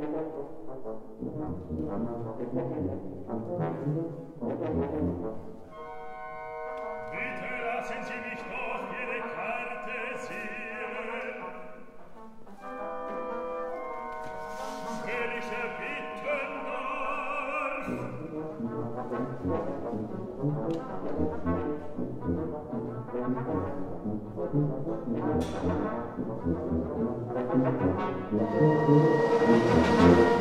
Bitte lassen Sie mich doch Ihre Karte sehen. Thank you.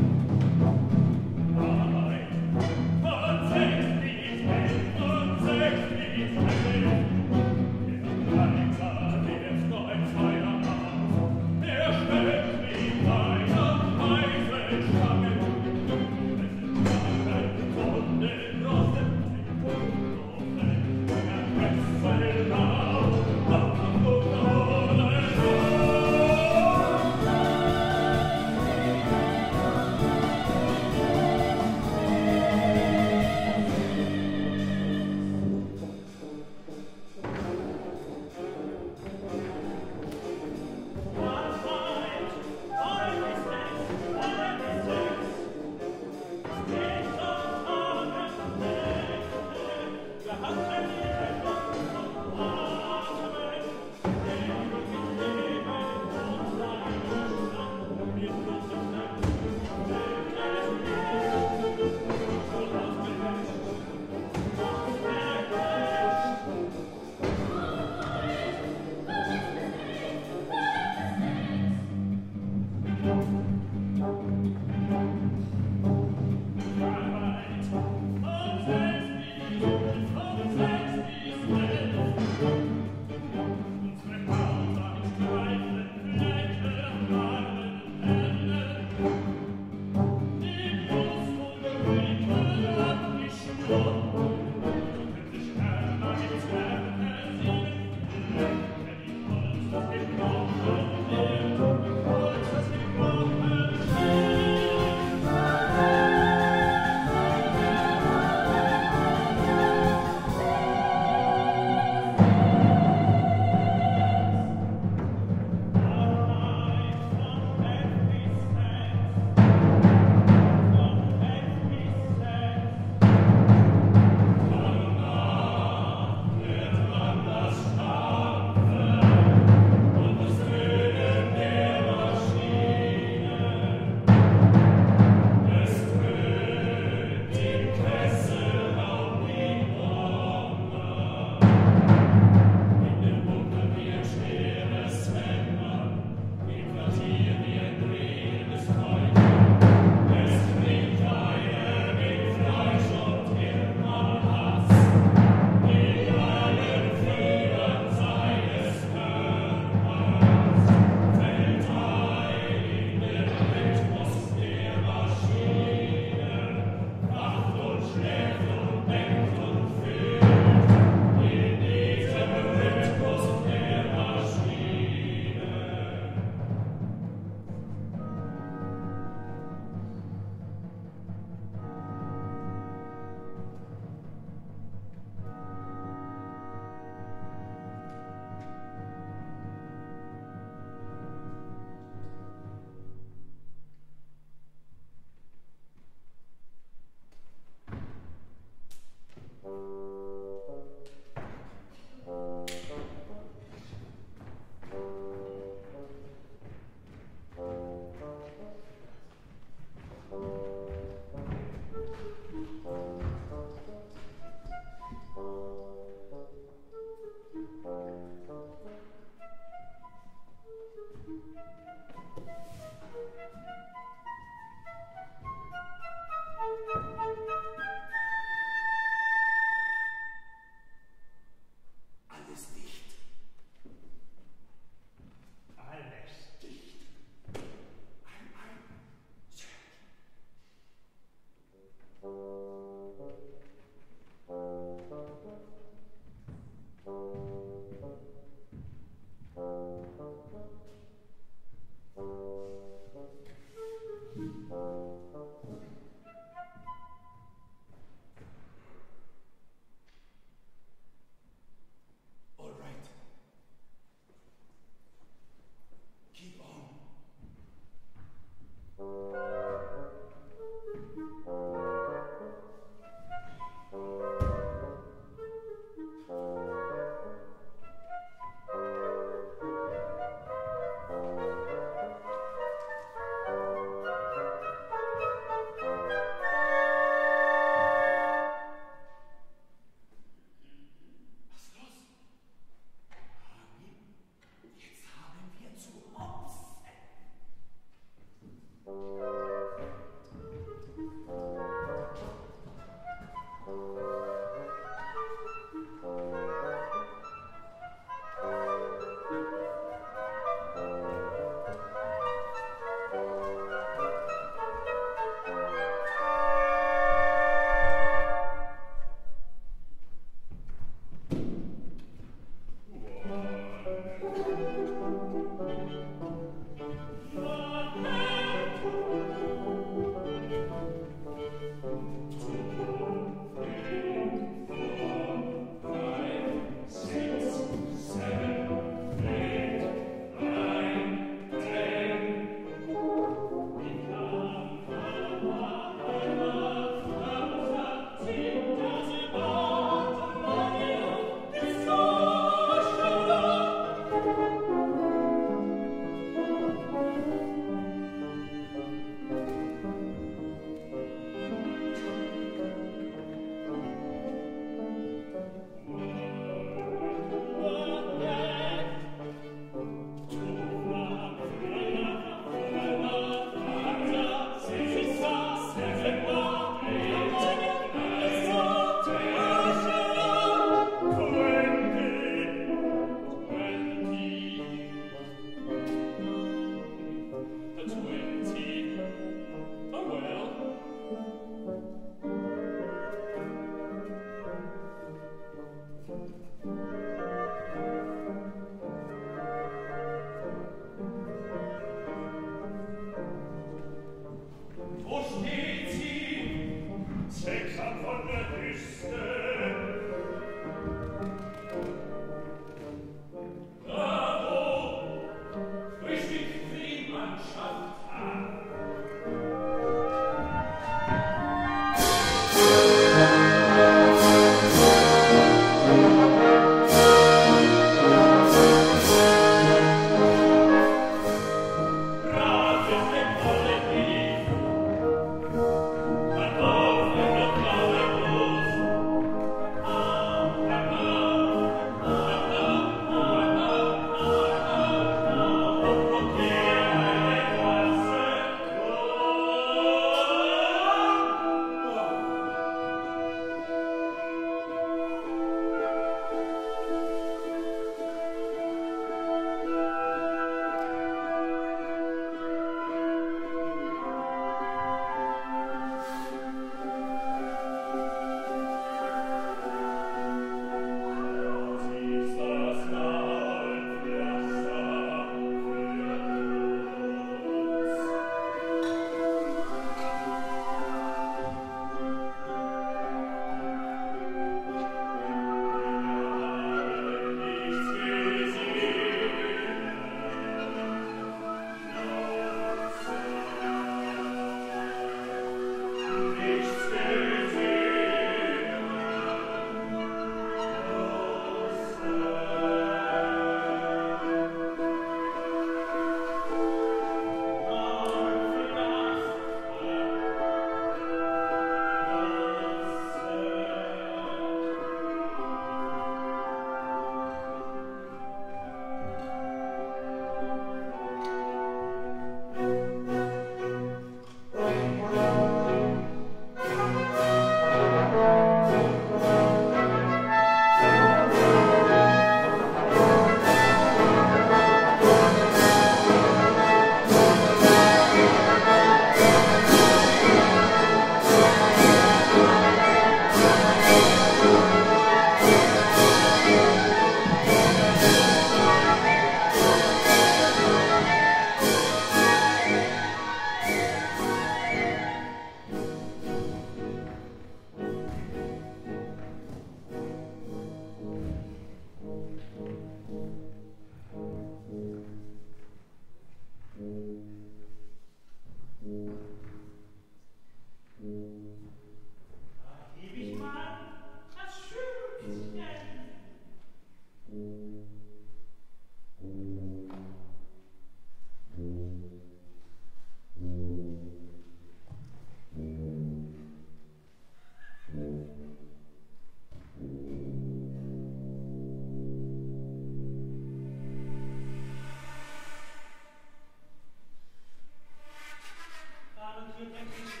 Thank you.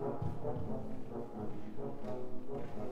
Thank you.